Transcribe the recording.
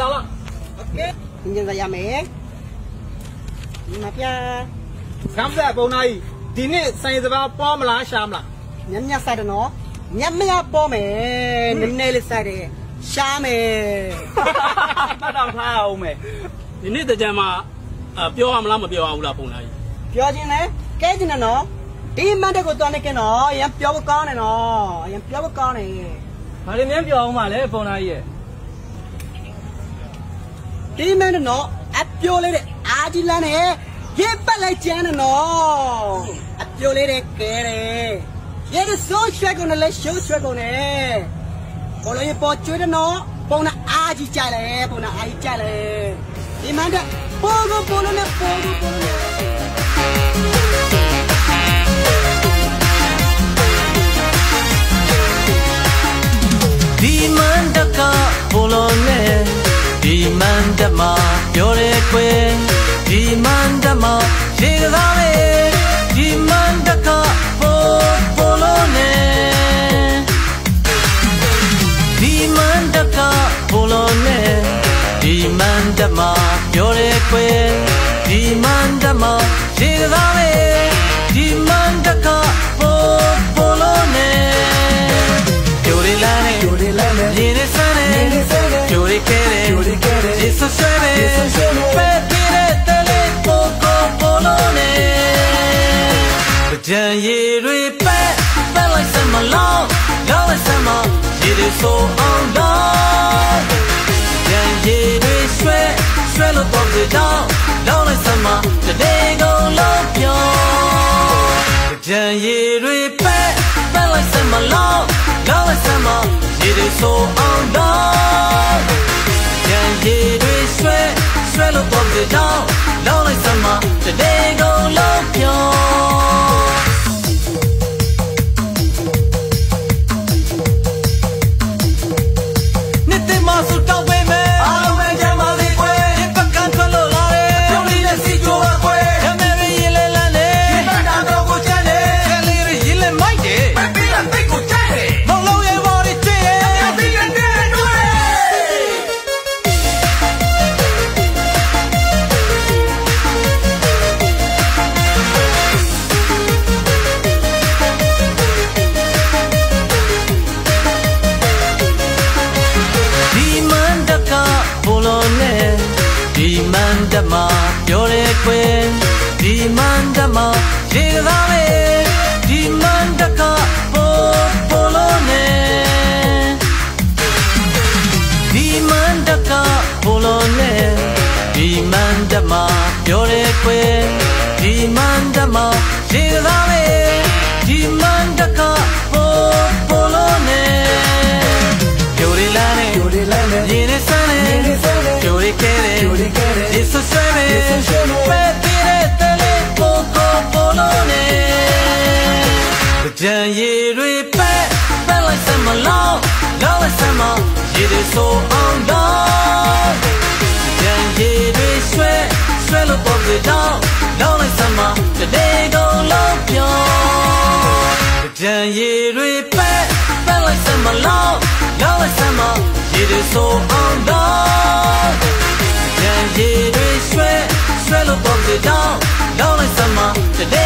တာလားโอเคငင်းစားရမယ်ဒီမှာပြကမ်းစားပုံနာကြီးဒီနေ့ဆိုင်စပါပေါ်မလားရှားမလားညံ့ညက်စားတယ်နော်ညံ့မရပေါ်မယ်နည်းနည်းလေးစားတယ်ရှားမယ်ပတ်တော်ထားအောင်မယ်ဒီနေ့တကြံမှာပြောရမလားမပြောရဘူးလားပုံနာကြီးပြောခြင်းလဲကဲခြင်းနော်ဒီမန်တက်ကိုသွားနေကင်းနော်ရံပြောဖို့ကောင်းတယ်နော်ရံပြောဖို့ကောင်းတယ်ဘာလို့မြန်ပြောအောင်မလဲပုံနာကြီးရဲ့ ဒီမန်တက်နော်အပြောလေးတဲ့အာကြီးလန်းနဲ့ရေပတ်လိုက်ကျန်းတယ်နော်အပြောလေးတဲ့ကဲတယ်ရေဒဆိုးရွှဲကုန်တယ်လဲရှုပ်ရွှဲကုန်တယ်ဘောလုံးရေပေါ်ကျွေးတယ်နော်ပုံနာအာကြီးကြလဲပုံနာအာကြီးကြလဲဒီမန်တက်ပေါ်ကိုပေါ်လို့နဲ့ပေါ်ကိုပေါ်လို့ တမပြောရဲခွေဒီမန်တမရေကစားလေဒီမန်တကဘောဘလုံးနဲ့ဒီမန်တကဘလုံးနဲ့ဒီမန်တမပြောရဲခွေဒီမန်တမရေကစားလေဒီမန်တကဘောဘလုံးနဲ့ပြိုရလာနေပြိုရလာနေရင်းနေစမ်းနေပြိုရခဲနေပြိုရခဲနေရေဆွဆွဲနေပဲပြတဲ့တလေးပိုကိုပိုလို့နေ ကြံရည်တွေပဲပဲလိုက်စမလုံးရောက်လိုက်စမရည်တွေဆိုအောင်တော့ကြံရည်တွေဆွဲဆွဲလို့တော့ကြတော့လောက်လိုက်စမတနေ့ကုန်လို့ပြောကြံရည်တွေပဲပဲ ခွေဒီမန်တမရေကစားလေဒီမန်တကဘောဘလုံးနဲ့ဒီမန်တကဘလုံးနဲ့ဒီမန်တမပြောရဲခွေဒီမန်တမရေကစား ကြံရည်တွေပဲပဲလိုက်စမလုံးလောက်လိုက်စမရည်တွေဆိုအောင်တော့ကြံရည်တွေဆွဲဆွဲလို့ပေါ်ကြတော့လောက်လိုက်စမတနေ့ကုန်လုံးပြောကြံရည်တွေပဲပဲလိုက်စမလုံးလောက်လိုက်စမရည်တွေဆိုအောင်တော့ကြံရည်တွေဆွဲဆွဲလို့ပေါ်ကြတော့လောက်လိုက်စမတ